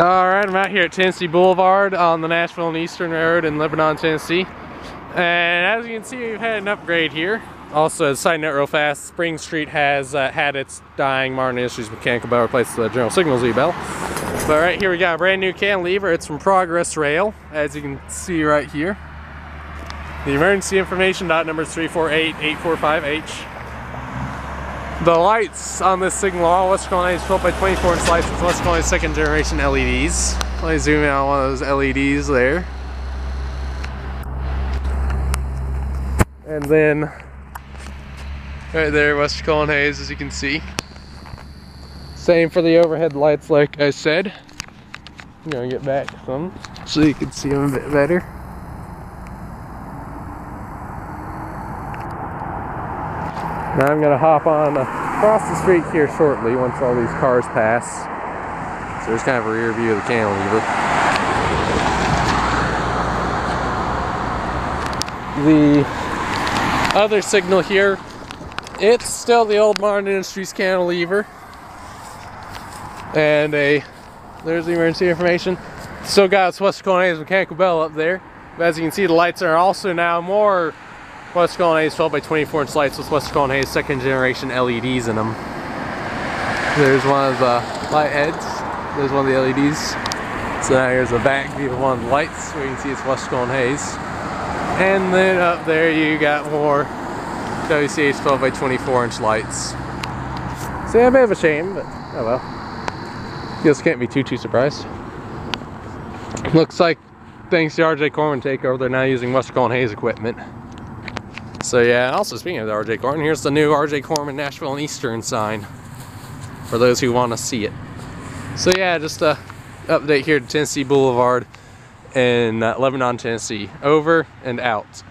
All right, I'm out here at Tennessee Boulevard on the Nashville and Eastern Road in Lebanon, Tennessee. And as you can see, we've had an upgrade here. Also, side note real fast, Spring Street has uh, had its dying Modern Industries mechanical bell replaced the General Signals E-bell. But right here we got a brand new cantilever. It's from Progress Rail, as you can see right here. The emergency information dot number is 348845H. The lights on this signal are electrical is 12 by 24 inch lights with electrical second generation LEDs. Let me zoom in on one of those LEDs there. And then right there, West Western Hayes, as you can see. Same for the overhead lights, like I said. I'm gonna get back some so you can see them a bit better. Now I'm gonna hop on across the street here shortly once all these cars pass. So there's kind of a rear view of the cantilever. The other signal here, it's still the old Modern Industries cantilever. And a, there's the emergency information. Still got its Western Hayes mechanical bell up there. But as you can see, the lights are also now more Western Hayes 12 by 24 inch lights with Western Hayes second generation LEDs in them. There's one of the light heads. There's one of the LEDs. So now here's the back view of one of the lights where you can see it's Western Hayes. And then up there you got more WCH 12 by 24 inch lights. So yeah, a bit of a shame, but oh well. You Just can't be too too surprised. Looks like thanks to RJ Corman takeover, they're now using Western Hayes equipment. So yeah, also speaking of the RJ Corman, here's the new RJ Corman Nashville and Eastern sign for those who want to see it. So yeah, just a update here to Tennessee Boulevard in uh, Lebanon, Tennessee. Over and out.